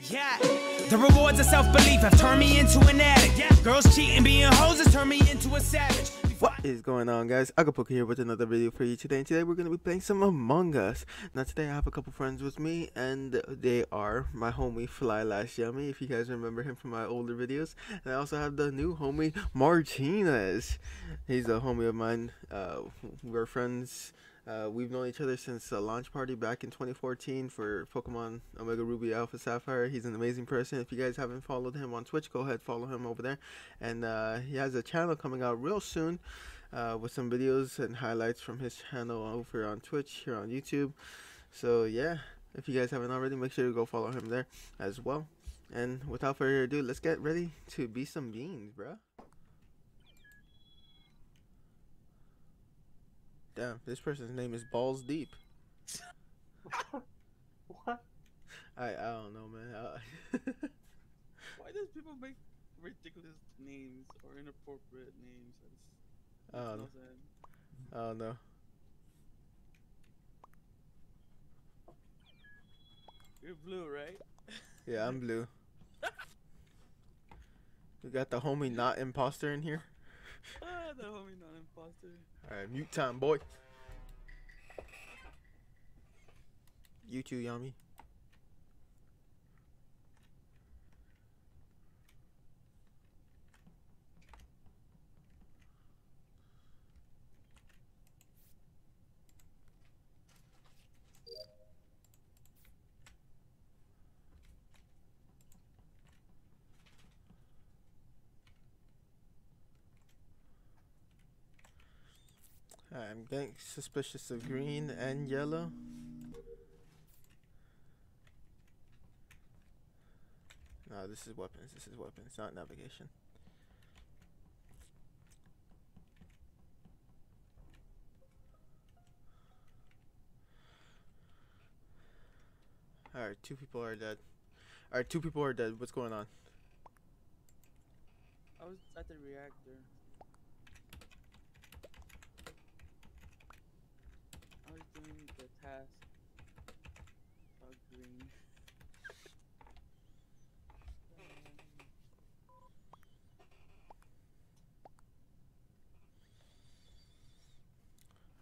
Yeah, the rewards of self-belief have turned me into an addict. Yeah, girls cheating, being hoes has turned me into a savage. What is going on guys? Igopoke here with another video for you today and today we're going to be playing some Among Us. Now today I have a couple friends with me and they are my homie Fly Last Yummy if you guys remember him from my older videos. And I also have the new homie Martinez. He's a homie of mine. Uh, we're friends uh, we've known each other since the launch party back in 2014 for Pokemon Omega Ruby Alpha Sapphire. He's an amazing person. If you guys haven't followed him on Twitch, go ahead follow him over there. And uh, he has a channel coming out real soon uh, with some videos and highlights from his channel over on Twitch here on YouTube. So yeah, if you guys haven't already, make sure to go follow him there as well. And without further ado, let's get ready to be some beans, bruh. Damn, this person's name is Balls Deep. what? I I don't know, man. Why does people make ridiculous names or inappropriate names? That's, I don't know. I don't know. You're blue, right? Yeah, I'm blue. we got the homie not imposter in here. The homie not imposter. Alright, mute time, boy. You too, Yami. I'm getting suspicious of green and yellow. No, this is weapons. This is weapons, not navigation. Alright, two people are dead. Alright, two people are dead. What's going on? I was at the reactor. Oh, green.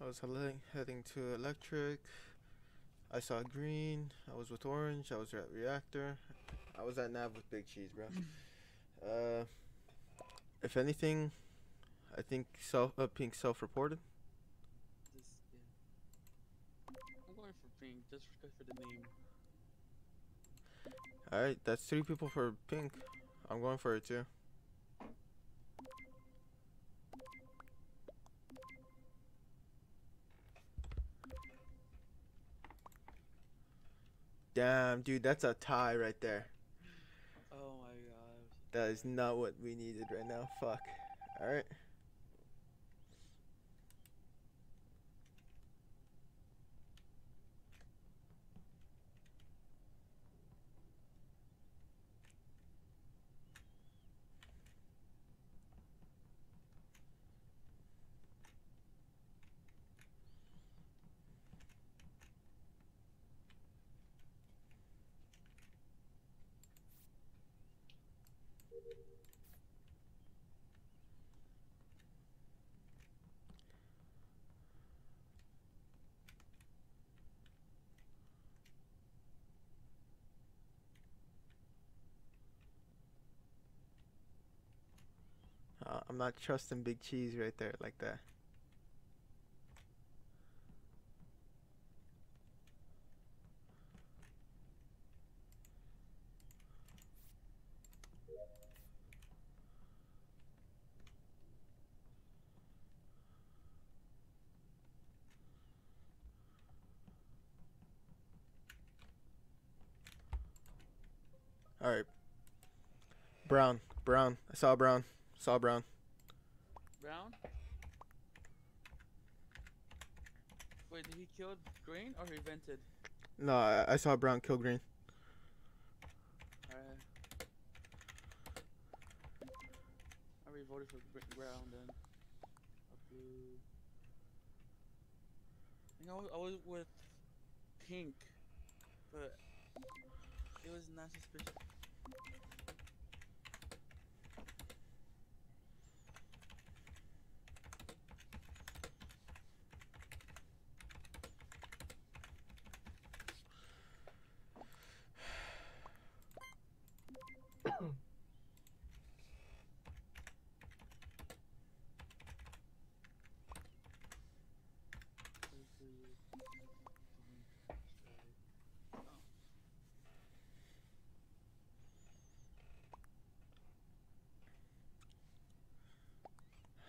I was heading, heading to electric. I saw green. I was with orange. I was at reactor. I was at nav with big cheese, bro. uh, if anything, I think self uh, pink self-reported. pink just for the name. Alright, that's three people for pink. I'm going for it too. Damn, dude, that's a tie right there. Oh my god. That is not what we needed right now. Fuck. Alright. Uh, I'm not trusting Big Cheese right there like that. Alright. Brown. Brown. I saw brown. Saw brown. Brown? Wait, did he kill green or he vented? No, I, I saw brown kill green. Alright. I already voted for brown then. You know, I was with pink, but it was not suspicious.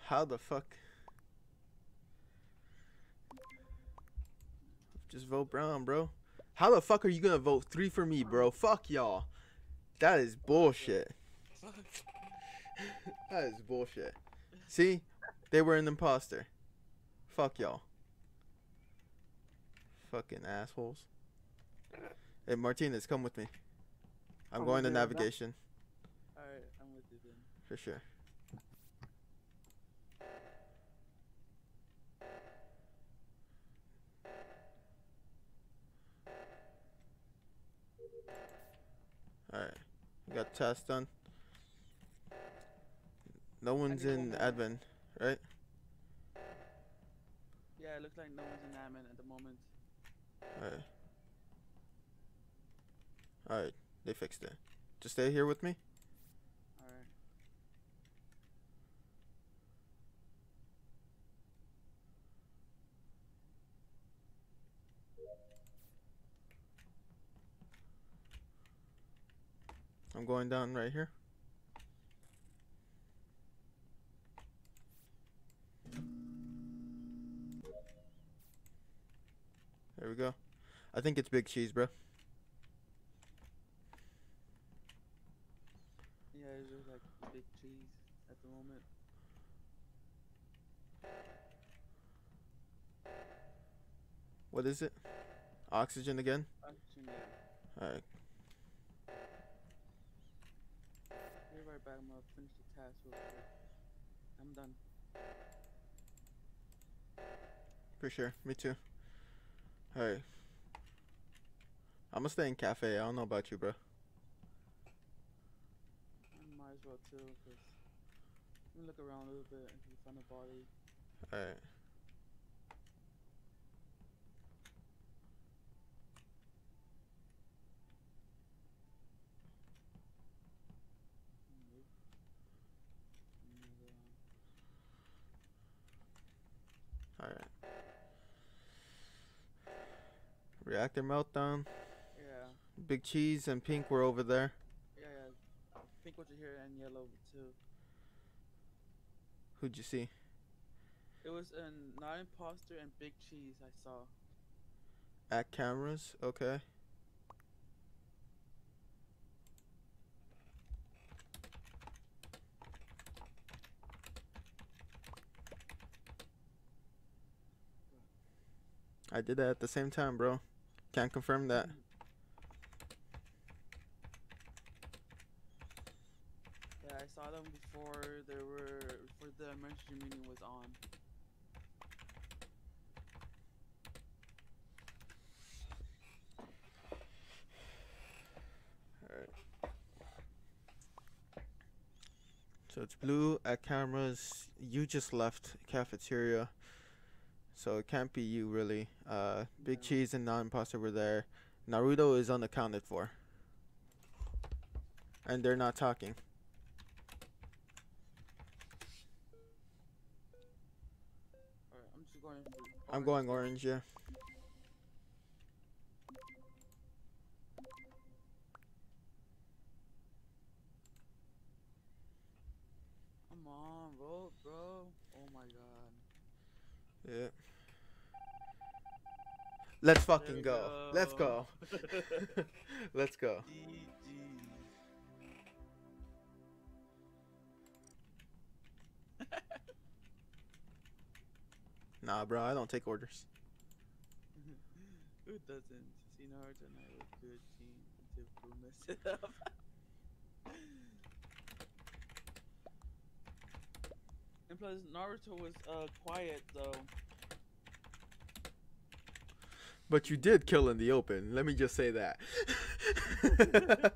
How the fuck? Just vote Brown, bro. How the fuck are you gonna vote three for me, bro? Fuck y'all. That is bullshit. That is bullshit. See? They were an imposter. Fuck y'all. Fucking assholes. Hey, Martinez, come with me. I'm I'm going to with you right now. navigation Alright, I'm with you then. for sure. Alright. You got the task done. No one's in admin, right? Yeah, it looks like no one's in admin at the moment. Alright. Alright, they fixed it. Just stay here with me. Alright. I'm going down right here. There we go. I think it's big cheese, bro. Yeah, it's looks like big cheese at the moment. What is it? Oxygen again? Oxygen, yeah. Alright. Be right back. I'm gonna finish the task real quick. I'm done. For sure. Me too. Alright. I'm gonna stay in cafe. I don't know about you, bro. I might as well too, cause let me look around a little bit and see if I find a body. Alright. Nope. And, uh, Alright. Reactor meltdown. yeah, Big cheese and pink were over there. yeah, yeah. Pink was here and yellow too. Who'd you see? It was an not imposter and big cheese I saw. At cameras. Okay. I did that at the same time, bro. Can't confirm that. Yeah, I saw them before they were before the emergency meeting was on. Alright. So it's blue at cameras. You just left cafeteria. So it can't be you really. Uh Big. Cheese and non imposter were there. Naruto is unaccounted for. And they're not talking. Alright, I'm just going. For I'm going orange, yeah. Come on, bro, bro. Oh my god. Yeah. Let's fucking we go. Let's go. go. Let's go. Nah, bro, I don't take orders. Who doesn't? See, Naruto and I were good team until Boo messed it up. and plus, Naruto was uh quiet though. But you did kill in the open. Let me just say that.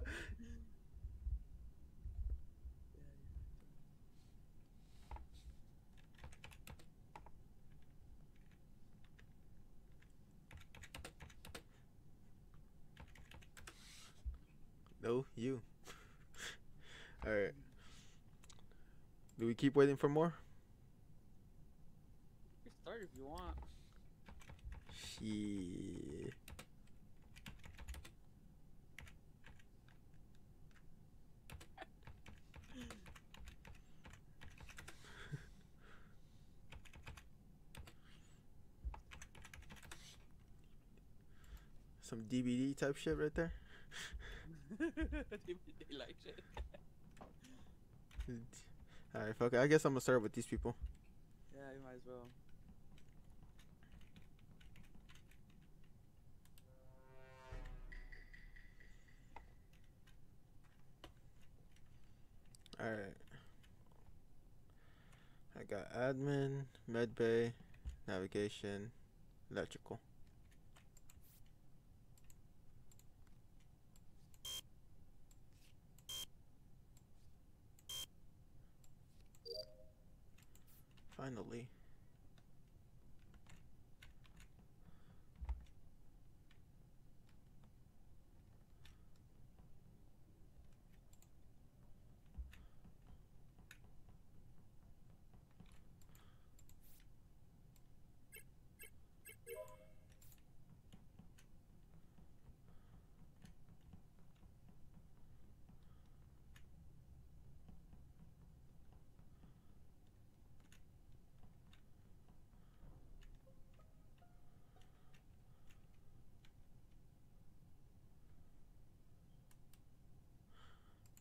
no, you. All right. Do we keep waiting for more? You start if you want. Shit. Some DVD type shit right there. they like shit. Alright, fuck it. I guess I'm gonna start with these people. Yeah, you might as well. Alright. I got admin, medbay, navigation, electrical. Finally.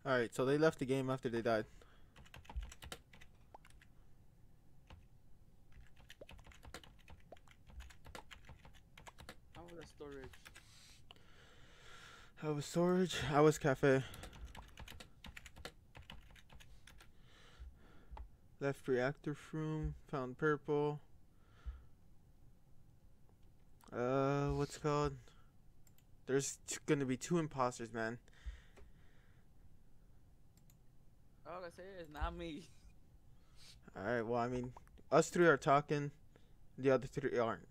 Alright, so they left the game after they died. How about the storage? I was storage. I was cafe. Left reactor room. Found purple. Uh, what's it called? There's gonna be two imposters, man. All I say is not me. All right. Well, I mean, us three are talking. The other three aren't.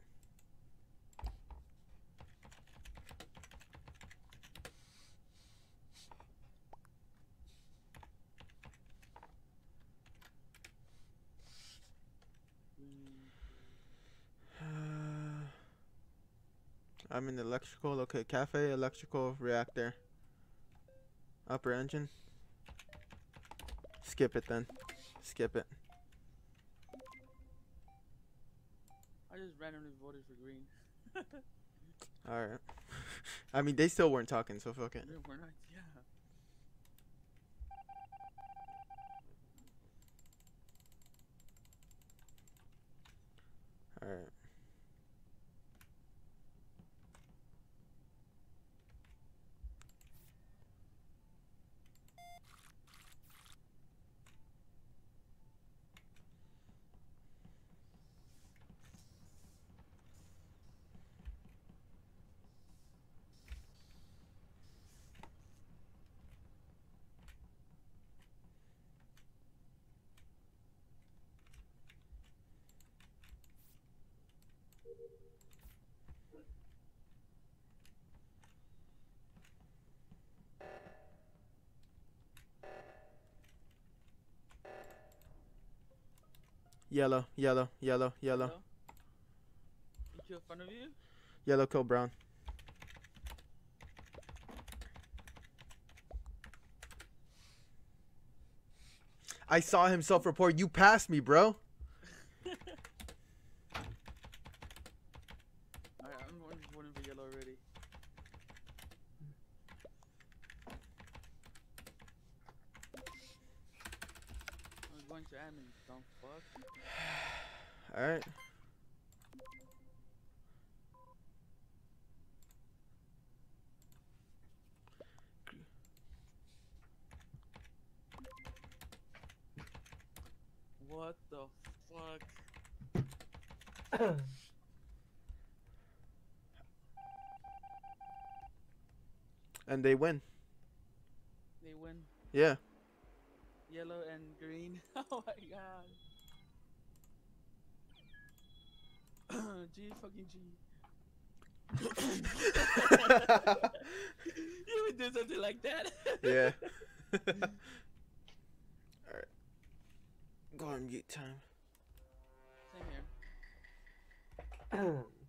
I'm in electrical. Okay, cafe, electrical, reactor. Upper engine. Skip it then. Skip it. I just randomly voted for green. Alright. I mean, they still weren't talking, so fuck it. Yeah, we're not. Yeah. Alright. Yellow, yellow, yellow, yellow. Hello? In front of you? Yellow kill brown. I saw him self report. You passed me, bro. Alright, I'm voting- voting for yellow already. I'm going to admin, dumb fuck. Alright. What the fuck? and they win. They win. Yeah. Yellow and green. oh my god. G fucking G. you would do something like that. yeah. Alright. Go on mute time. Here.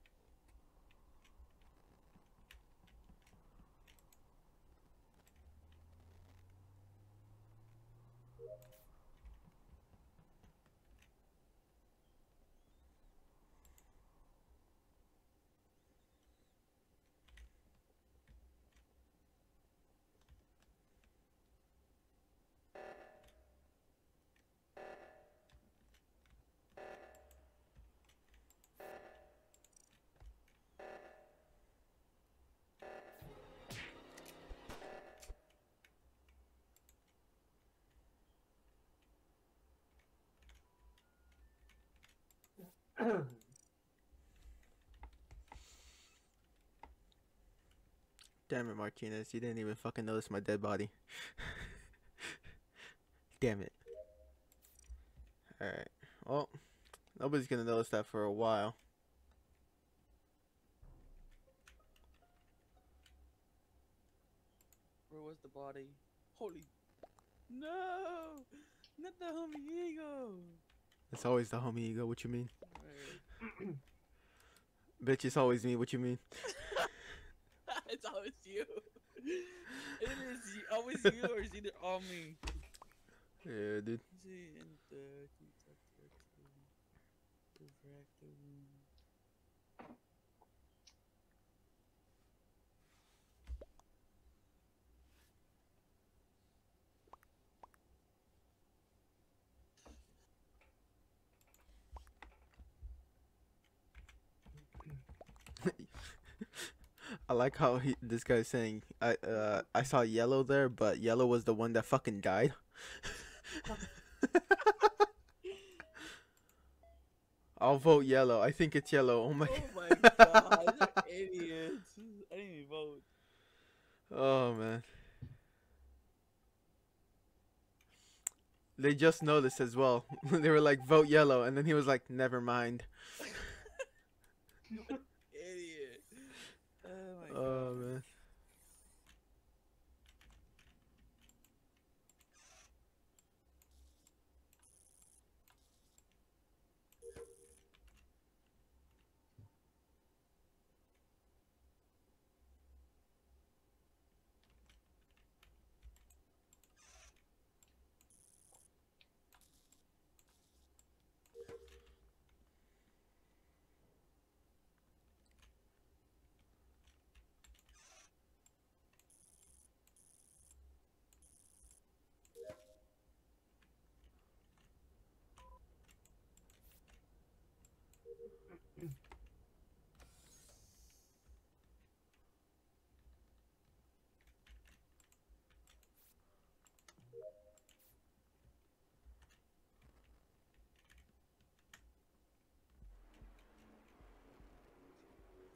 Damn it, Martinez. You didn't even fucking notice my dead body. Damn it. Alright. Well, nobody's gonna notice that for a while. Where was the body? Holy. No! Not the homie ego! It's always the homie ego. What you mean? Bitch, it's always me. What you mean? it's always you. It is always you or it's either all me. Yeah, dude. See, in the detector to refract the room. I like how he this guy's saying I uh I saw yellow there, but yellow was the one that fucking died. I'll vote yellow. I think it's yellow. Oh my Oh my god, idiots. I didn't even vote. Oh man. They just noticed as well. they were like vote yellow and then he was like never mind. Idiot. Oh my god. Oh man.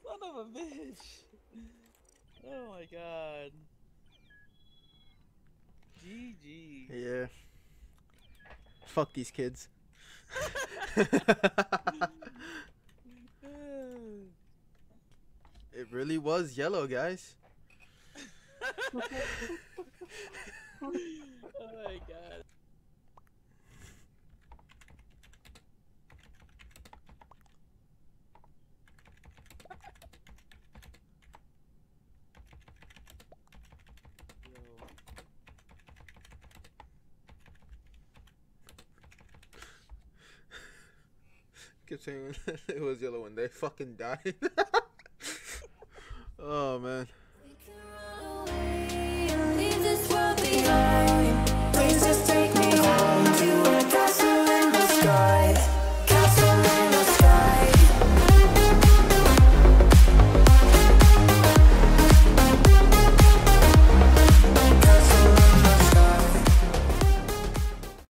Son of a bitch. Oh my god. GG. Yeah. Fuck these kids. it really was yellow, guys. oh my god. Kept saying it was yellow when they fucking died. oh man.